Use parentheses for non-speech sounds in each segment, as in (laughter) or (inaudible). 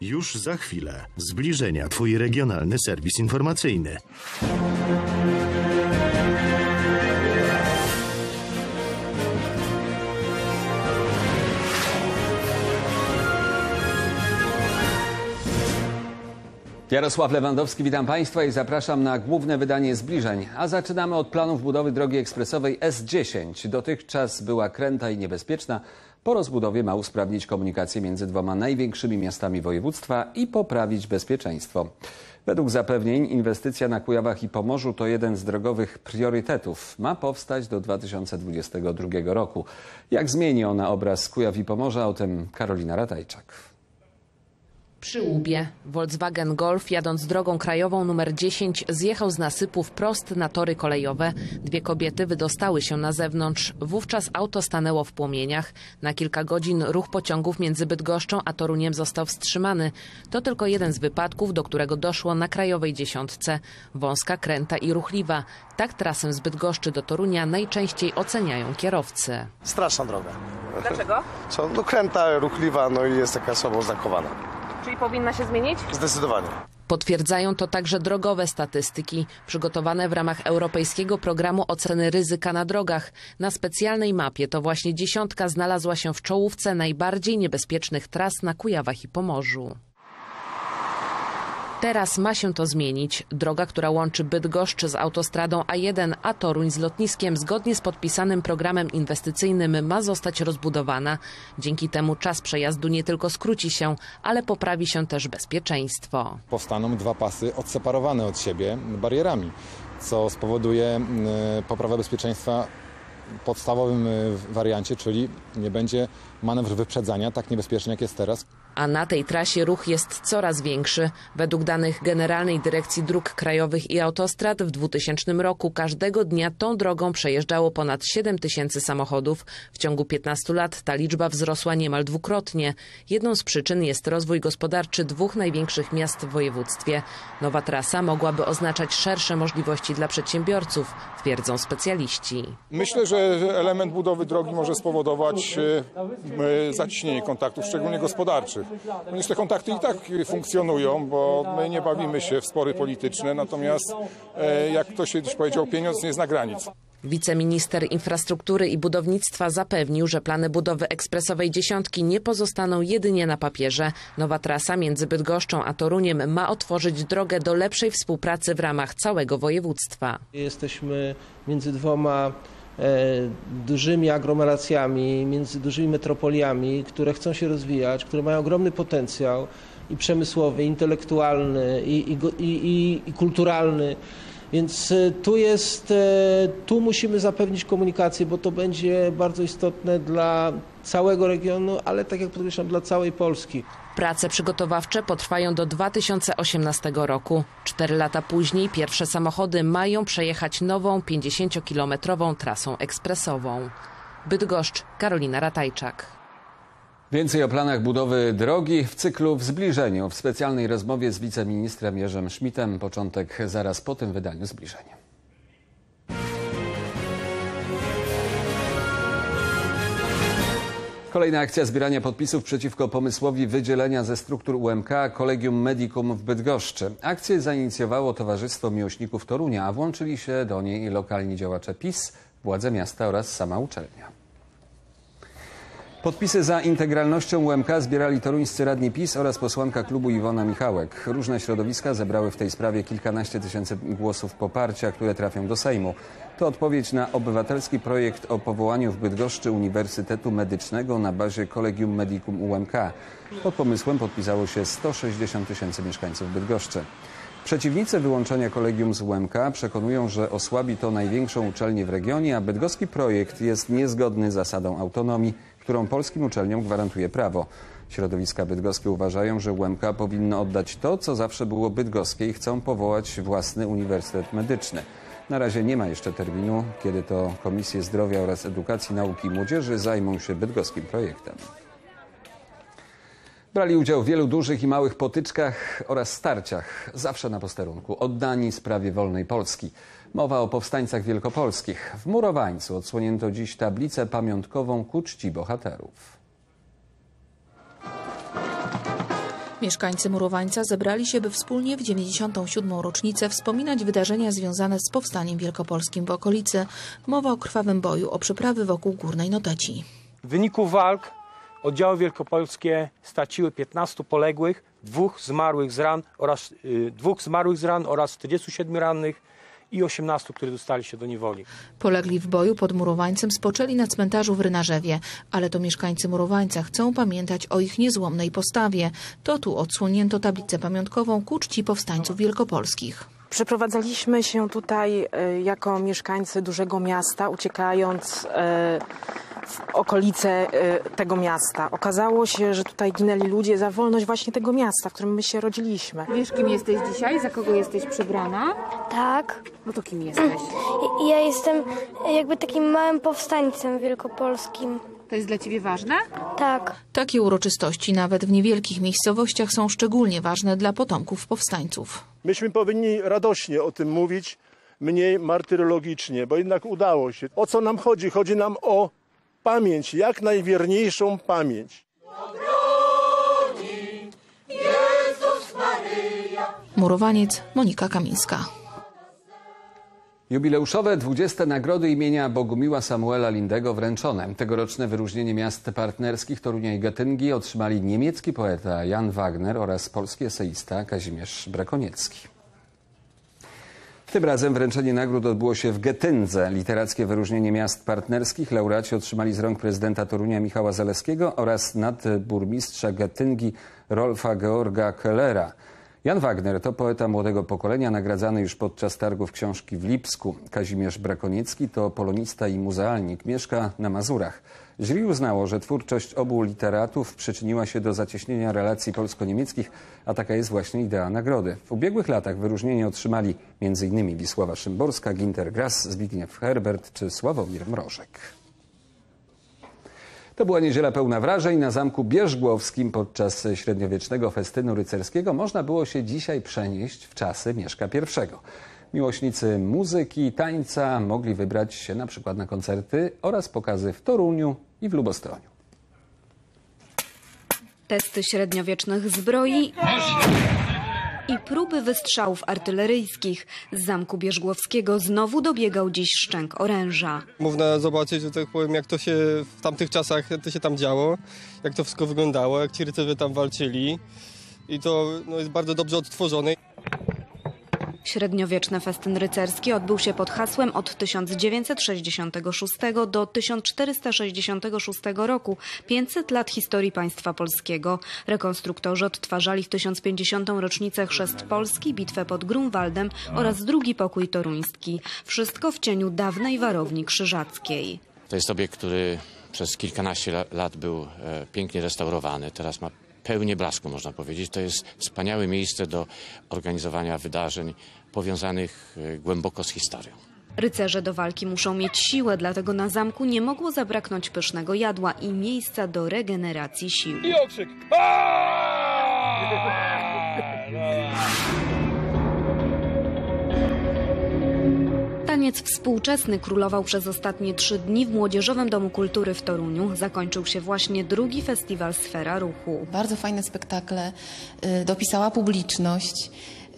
Już za chwilę. Zbliżenia. Twój regionalny serwis informacyjny. Jarosław Lewandowski, witam Państwa i zapraszam na główne wydanie zbliżeń. A zaczynamy od planów budowy drogi ekspresowej S10. Dotychczas była kręta i niebezpieczna. Po rozbudowie ma usprawnić komunikację między dwoma największymi miastami województwa i poprawić bezpieczeństwo. Według zapewnień inwestycja na Kujawach i Pomorzu to jeden z drogowych priorytetów. Ma powstać do 2022 roku. Jak zmieni ona obraz Kujaw i Pomorza? O tym Karolina Ratajczak. Przy Łubie Volkswagen Golf jadąc drogą krajową numer 10 zjechał z nasypu wprost na tory kolejowe. Dwie kobiety wydostały się na zewnątrz. Wówczas auto stanęło w płomieniach. Na kilka godzin ruch pociągów między Bydgoszczą a Toruniem został wstrzymany. To tylko jeden z wypadków, do którego doszło na krajowej dziesiątce. Wąska, kręta i ruchliwa. Tak trasę z Bydgoszczy do Torunia najczęściej oceniają kierowcy. Straszna droga. Dlaczego? Co, no kręta, ruchliwa, no i jest taka słabo oznakowana. Czyli powinna się zmienić? Zdecydowanie. Potwierdzają to także drogowe statystyki, przygotowane w ramach Europejskiego Programu Oceny Ryzyka na Drogach. Na specjalnej mapie to właśnie dziesiątka znalazła się w czołówce najbardziej niebezpiecznych tras na Kujawach i Pomorzu. Teraz ma się to zmienić. Droga, która łączy Bydgoszcz z autostradą A1, a Toruń z lotniskiem, zgodnie z podpisanym programem inwestycyjnym ma zostać rozbudowana. Dzięki temu czas przejazdu nie tylko skróci się, ale poprawi się też bezpieczeństwo. powstaną dwa pasy odseparowane od siebie barierami, co spowoduje poprawę bezpieczeństwa podstawowym y, wariancie, czyli nie będzie manewr wyprzedzania tak niebezpieczny jak jest teraz. A na tej trasie ruch jest coraz większy. Według danych Generalnej Dyrekcji Dróg Krajowych i Autostrad w 2000 roku każdego dnia tą drogą przejeżdżało ponad 7 tysięcy samochodów. W ciągu 15 lat ta liczba wzrosła niemal dwukrotnie. Jedną z przyczyn jest rozwój gospodarczy dwóch największych miast w województwie. Nowa trasa mogłaby oznaczać szersze możliwości dla przedsiębiorców, twierdzą specjaliści. Myślę, że element budowy drogi może spowodować e, e, zacieśnienie kontaktów, szczególnie gospodarczych. Ponieważ te kontakty i tak funkcjonują, bo my nie bawimy się w spory polityczne, natomiast e, jak ktoś kiedyś powiedział, pieniądz nie zna granic. Wiceminister infrastruktury i budownictwa zapewnił, że plany budowy ekspresowej dziesiątki nie pozostaną jedynie na papierze. Nowa trasa między Bydgoszczą a Toruniem ma otworzyć drogę do lepszej współpracy w ramach całego województwa. Jesteśmy między dwoma dużymi aglomeracjami, między dużymi metropoliami, które chcą się rozwijać, które mają ogromny potencjał i przemysłowy, i intelektualny, i, i, i, i kulturalny. Więc e, tu jest, e, tu musimy zapewnić komunikację, bo to będzie bardzo istotne dla całego regionu, ale tak jak podkreślam, dla całej Polski. Prace przygotowawcze potrwają do 2018 roku. Cztery lata później pierwsze samochody mają przejechać nową 50-kilometrową trasą ekspresową. Bydgoszcz, Karolina Ratajczak. Więcej o planach budowy drogi w cyklu w zbliżeniu w specjalnej rozmowie z wiceministrem Jerzym Schmidtem. Początek zaraz po tym wydaniu zbliżenia. Kolejna akcja zbierania podpisów przeciwko pomysłowi wydzielenia ze struktur UMK Kolegium Medicum w Bydgoszczy. Akcję zainicjowało Towarzystwo Miłośników Torunia, a włączyli się do niej lokalni działacze PiS, władze miasta oraz sama uczelnia. Podpisy za integralnością UMK zbierali toruńscy radni PiS oraz posłanka klubu Iwona Michałek. Różne środowiska zebrały w tej sprawie kilkanaście tysięcy głosów poparcia, które trafią do Sejmu. To odpowiedź na obywatelski projekt o powołaniu w Bydgoszczy Uniwersytetu Medycznego na bazie Kolegium Medicum UMK. Pod pomysłem podpisało się 160 tysięcy mieszkańców Bydgoszczy. Przeciwnicy wyłączenia kolegium z UMK przekonują, że osłabi to największą uczelnię w regionie, a bydgoski projekt jest niezgodny z zasadą autonomii, którą polskim uczelniom gwarantuje prawo. Środowiska bydgoskie uważają, że UMK powinno oddać to, co zawsze było bydgoskie i chcą powołać własny uniwersytet medyczny. Na razie nie ma jeszcze terminu, kiedy to Komisje Zdrowia oraz Edukacji, Nauki i Młodzieży zajmą się bydgoskim projektem. Brali udział w wielu dużych i małych potyczkach oraz starciach, zawsze na posterunku, oddani sprawie wolnej Polski. Mowa o powstańcach wielkopolskich. W Murowańcu odsłonięto dziś tablicę pamiątkową ku czci bohaterów. Mieszkańcy Murowańca zebrali się, by wspólnie w 97. rocznicę wspominać wydarzenia związane z powstaniem wielkopolskim w okolicy. Mowa o krwawym boju o przeprawy wokół Górnej Noteci. W wyniku walk oddziały wielkopolskie straciły 15 poległych, dwóch zmarłych z ran oraz, y, dwóch zmarłych z ran oraz 47 rannych i 18, którzy dostali się do niewoli. Polegli w boju pod Murowańcem spoczęli na cmentarzu w Rynarzewie, ale to mieszkańcy Murowańca chcą pamiętać o ich niezłomnej postawie. To tu odsłonięto tablicę pamiątkową ku czci powstańców wielkopolskich. Przeprowadzaliśmy się tutaj e, jako mieszkańcy dużego miasta, uciekając e, w okolice e, tego miasta. Okazało się, że tutaj ginęli ludzie za wolność właśnie tego miasta, w którym my się rodziliśmy. Wiesz, kim jesteś dzisiaj? Za kogo jesteś przebrana? Tak. No to kim jesteś? (clears throat) Ja jestem jakby takim małym powstańcem wielkopolskim. To jest dla ciebie ważne? Tak. Takie uroczystości nawet w niewielkich miejscowościach są szczególnie ważne dla potomków powstańców. Myśmy powinni radośnie o tym mówić, mniej martyrologicznie, bo jednak udało się. O co nam chodzi? Chodzi nam o pamięć, jak najwierniejszą pamięć. Murowaniec Monika Kamińska. Jubileuszowe 20 nagrody imienia Bogumiła Samuela Lindego wręczone. Tegoroczne wyróżnienie miast partnerskich Torunia i Getyngi otrzymali niemiecki poeta Jan Wagner oraz polski eseista Kazimierz Brakoniecki. Tym razem wręczenie nagród odbyło się w Getyndze. Literackie wyróżnienie miast partnerskich laureaci otrzymali z rąk prezydenta Torunia Michała Zaleskiego oraz nadburmistrza Getyngi Rolfa Georga Kellera. Jan Wagner to poeta młodego pokolenia, nagradzany już podczas targów książki w Lipsku. Kazimierz Brakoniecki to polonista i muzealnik. Mieszka na Mazurach. Jury uznało, że twórczość obu literatów przyczyniła się do zacieśnienia relacji polsko-niemieckich, a taka jest właśnie idea nagrody. W ubiegłych latach wyróżnienie otrzymali m.in. Wisława Szymborska, Ginter Grass, Zbigniew Herbert czy Sławomir Mrożek. To była niedziela pełna wrażeń. Na zamku Bierzgłowskim podczas średniowiecznego festynu rycerskiego można było się dzisiaj przenieść w czasy Mieszka I. Miłośnicy muzyki, tańca mogli wybrać się na przykład na koncerty oraz pokazy w Toruniu i w Lubostroniu. Testy średniowiecznych zbroi i próby wystrzałów artyleryjskich. Z zamku Bierzgłowskiego znowu dobiegał dziś szczęk oręża. Można zobaczyć, że tak powiem, jak to się w tamtych czasach to się tam działo, jak to wszystko wyglądało, jak ci rycerze tam walczyli. I to no, jest bardzo dobrze odtworzone. Średniowieczny festyn rycerski odbył się pod hasłem od 1966 do 1466 roku 500 lat historii państwa polskiego. Rekonstruktorzy odtwarzali w 1050. rocznicę chrzest Polski, bitwę pod Grunwaldem oraz drugi pokój toruński. Wszystko w cieniu dawnej warowni krzyżackiej. To jest obiekt, który przez kilkanaście la- lat był e, pięknie restaurowany. Teraz ma pełnię blasku, można powiedzieć. To jest wspaniałe miejsce do organizowania wydarzeń powiązanych e, głęboko z historią. Rycerze do walki muszą mieć siłę, dlatego na zamku nie mogło zabraknąć pysznego jadła i miejsca do regeneracji sił. I okrzyk! Taniec współczesny królował przez ostatnie trzy dni w Młodzieżowym Domu Kultury w Toruniu. Zakończył się właśnie drugi festiwal Sfera Ruchu. Bardzo fajne spektakle, y, dopisała publiczność.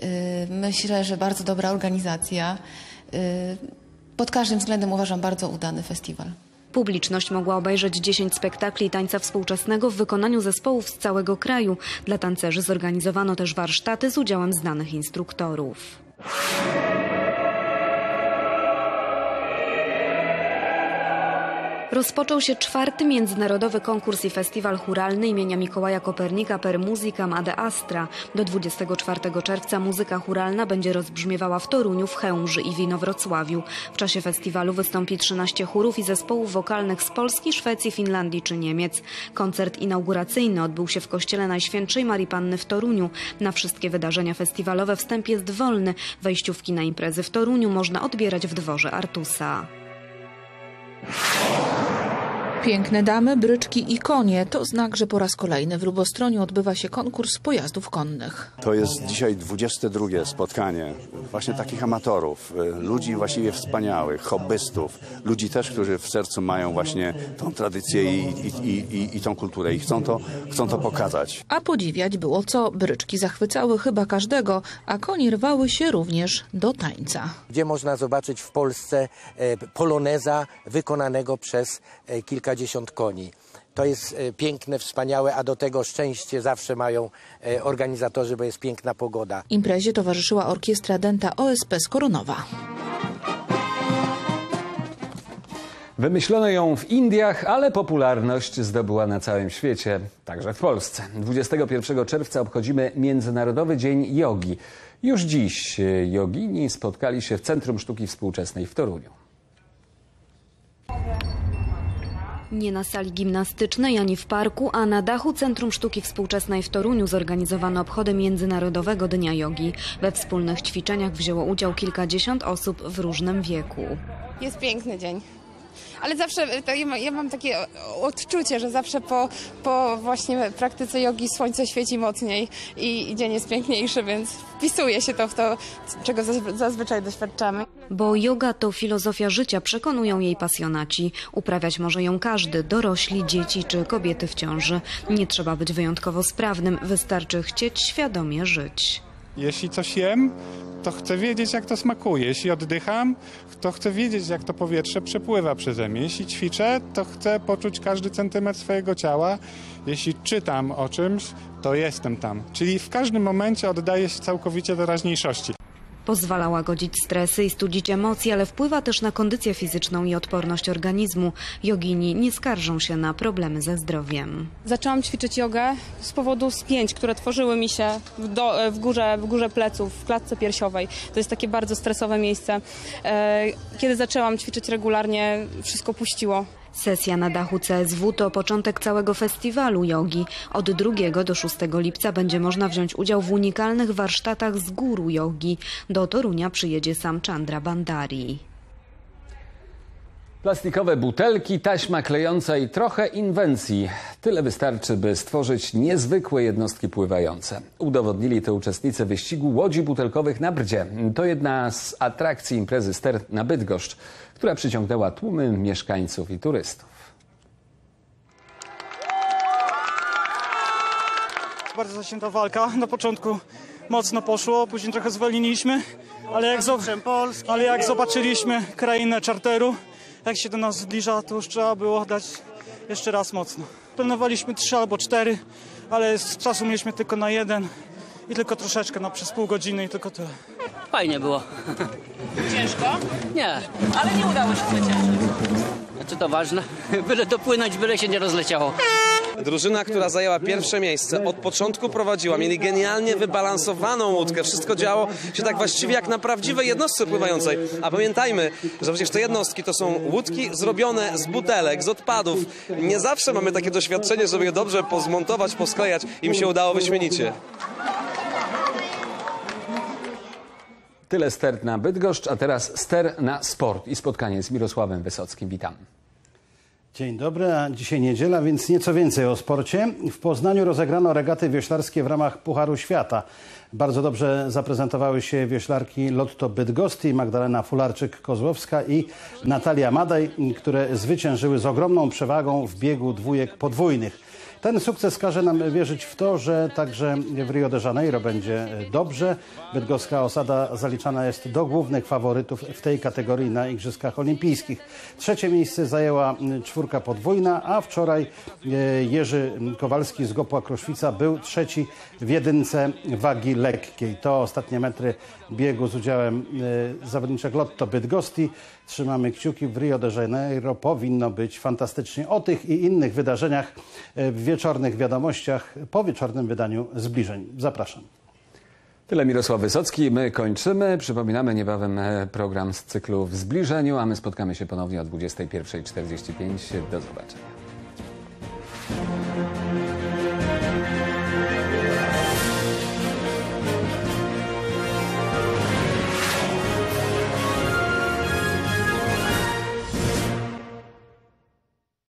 Y, Myślę, że bardzo dobra organizacja. Y, Pod każdym względem uważam bardzo udany festiwal. Publiczność mogła obejrzeć 10 spektakli tańca współczesnego w wykonaniu zespołów z całego kraju. Dla tancerzy zorganizowano też warsztaty z udziałem znanych instruktorów. Rozpoczął się czwarty międzynarodowy konkurs i festiwal churalny imienia Mikołaja Kopernika per Musicam ad Astra. Do 24 czerwca muzyka churalna będzie rozbrzmiewała w Toruniu, w Chełmży i w Inowrocławiu. W czasie festiwalu wystąpi 13 chórów i zespołów wokalnych z Polski, Szwecji, Finlandii czy Niemiec. Koncert inauguracyjny odbył się w kościele Najświętszej Marii Panny w Toruniu. Na wszystkie wydarzenia festiwalowe wstęp jest wolny. Wejściówki na imprezy w Toruniu można odbierać w dworze Artusa. Piękne damy, bryczki i konie to znak, że po raz kolejny w Lubostroniu odbywa się konkurs pojazdów konnych. To jest dzisiaj 22 spotkanie właśnie takich amatorów, y, ludzi właściwie wspaniałych, hobbystów, ludzi też, którzy w sercu mają właśnie tą tradycję i, i, i, i tą kulturę i chcą to, chcą to pokazać. A podziwiać było co, bryczki zachwycały chyba każdego, a konie rwały się również do tańca. gdzie można zobaczyć w Polsce e, poloneza wykonanego przez e, kilkadziesiąt koni. To jest e, piękne, wspaniałe, a do tego szczęście zawsze mają e, organizatorzy, bo jest piękna pogoda. Imprezie towarzyszyła orkiestra Denta OSP z Koronowa. Wymyślono ją w Indiach, ale popularność zdobyła na całym świecie, także w Polsce. 21 czerwca obchodzimy Międzynarodowy Dzień Jogi. Już dziś jogini spotkali się w Centrum Sztuki Współczesnej w Toruniu. Nie na sali gimnastycznej ani w parku, a na dachu Centrum Sztuki Współczesnej w Toruniu zorganizowano obchody Międzynarodowego Dnia Jogi. We wspólnych ćwiczeniach wzięło udział kilkadziesiąt osób w różnym wieku. Jest piękny dzień. Ale zawsze to ja, ma- ja mam takie odczucie, że zawsze po, po właśnie praktyce jogi słońce świeci mocniej i, i dzień jest piękniejszy, więc wpisuje się to w to, czego zazwy- zazwyczaj doświadczamy. Bo yoga to filozofia życia, przekonują jej pasjonaci. Uprawiać może ją każdy, dorośli, dzieci czy kobiety w ciąży. Nie trzeba być wyjątkowo sprawnym, wystarczy chcieć świadomie żyć. Jeśli coś jem, to chcę wiedzieć, jak to smakuje. Jeśli oddycham, to chcę wiedzieć, jak to powietrze przepływa przeze mnie. Jeśli ćwiczę, to chcę poczuć każdy centymetr swojego ciała. Jeśli czytam o czymś, to jestem tam. Czyli w każdym momencie oddaję się całkowicie teraźniejszości. Pozwala łagodzić stresy i studzić emocje, ale wpływa też na kondycję fizyczną i odporność organizmu. Jogini nie skarżą się na problemy ze zdrowiem. Zaczęłam ćwiczyć jogę z powodu spięć, które tworzyły mi się w, do, w, górze, w górze pleców, w klatce piersiowej. To jest takie bardzo stresowe miejsce. E, Kiedy zaczęłam ćwiczyć regularnie, wszystko puściło. Sesja na dachu CSW to początek całego festiwalu jogi. Od 2 do 6 lipca będzie można wziąć udział w unikalnych warsztatach z guru jogi. Do Torunia przyjedzie sam Chandra Bandari. Plastikowe butelki, taśma klejąca i trochę inwencji. Tyle wystarczy, by stworzyć niezwykłe jednostki pływające. Udowodnili to uczestnicy wyścigu łodzi butelkowych na Brdzie. To jedna z atrakcji imprezy Ster na Bydgoszcz, która przyciągnęła tłumy mieszkańców i turystów. Bardzo zacięta walka. Na początku mocno poszło, później trochę zwolniliśmy, ale jak, ale jak zobaczyliśmy krainę czarteru, jak się do nas zbliża, to już trzeba było dać jeszcze raz mocno. Planowaliśmy trzy albo cztery, ale z czasu mieliśmy tylko na jeden i tylko troszeczkę, no przez pół godziny i tylko tyle. Fajnie było. Nie. Ale nie udało się zwyciężyć. Czy to ważne? (laughs) Byle dopłynąć, byle się nie rozleciało. Drużyna, która zajęła pierwsze miejsce, od początku prowadziła, mieli genialnie wybalansowaną łódkę. Wszystko działo się tak właściwie jak na prawdziwej jednostce pływającej. A pamiętajmy, że przecież te jednostki to są łódki zrobione z butelek, z odpadów. Nie zawsze mamy takie doświadczenie, żeby je dobrze pozmontować, posklejać. Im się udało wyśmienicie. Tyle ster na Bydgoszcz, a teraz ster na sport i spotkanie z Mirosławem Wysockim. Witam. Dzień dobry, a dzisiaj niedziela, więc nieco więcej o sporcie. W Poznaniu rozegrano regaty wioślarskie w ramach Pucharu Świata. Bardzo dobrze zaprezentowały się wioślarki Lotto Bydgoszczy, Magdalena Fularczyk-Kozłowska i Natalia Madej, które zwyciężyły z ogromną przewagą w biegu dwójek podwójnych. Ten sukces każe nam wierzyć w to, że także w Rio de Janeiro będzie dobrze. Bydgoska osada zaliczana jest do głównych faworytów w tej kategorii na Igrzyskach Olimpijskich. Trzecie miejsce zajęła czwórka podwójna, a wczoraj e, Jerzy Kowalski z Gopła Kruszwica był trzeci w jedynce wagi lekkiej. To ostatnie metry biegu z udziałem e, zawodniczek Lotto Bydgoszczy. Trzymamy kciuki w Rio de Janeiro. Powinno być fantastycznie. O tych i innych wydarzeniach e, w wieczornych wiadomościach po wieczornym wydaniu zbliżeń. Zapraszam. Tyle Mirosław Wysocki. My kończymy. Przypominamy niebawem e, program z cyklu w zbliżeniu, a my spotkamy się ponownie o 21.45. Do zobaczenia.